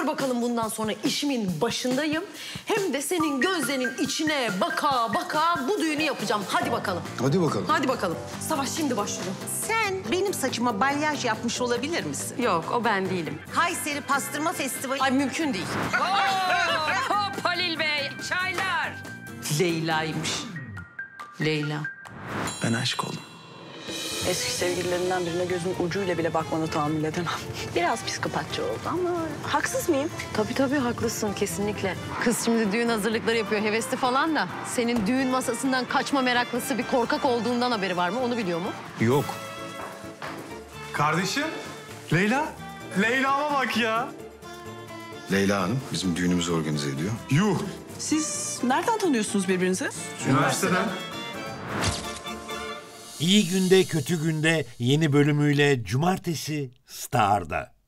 Gör bakalım bundan sonra işimin başındayım. Hem de senin gözlerinin içine baka baka bu düğünü yapacağım. Hadi bakalım. Hadi bakalım. Hadi bakalım. Savaş şimdi başlıyor. Sen benim saçıma balyaj yapmış olabilir misin? Yok o ben değilim. Kayseri Pastırma Festivali... Ay mümkün değil. Hop Halil Bey, çaylar. Leyla'ymış. Leyla. Ben aşık oldum. Eski sevgililerinden birine gözün ucuyla bile bakmanı tahammül edemem. Biraz psikopatça oldu ama haksız mıyım? Tabii tabii haklısın kesinlikle. Kız şimdi düğün hazırlıkları yapıyor hevesli falan da. Senin düğün masasından kaçma meraklısı bir korkak olduğundan haberi var mı? Onu biliyor mu? Yok. Kardeşim, Leyla. Leyla'ma bak ya. Leyla Hanım bizim düğünümüzü organize ediyor. Yuh. Siz nereden tanıyorsunuz birbirinizi? Üniversiteden. İyi günde kötü günde yeni bölümüyle cumartesi Star'da.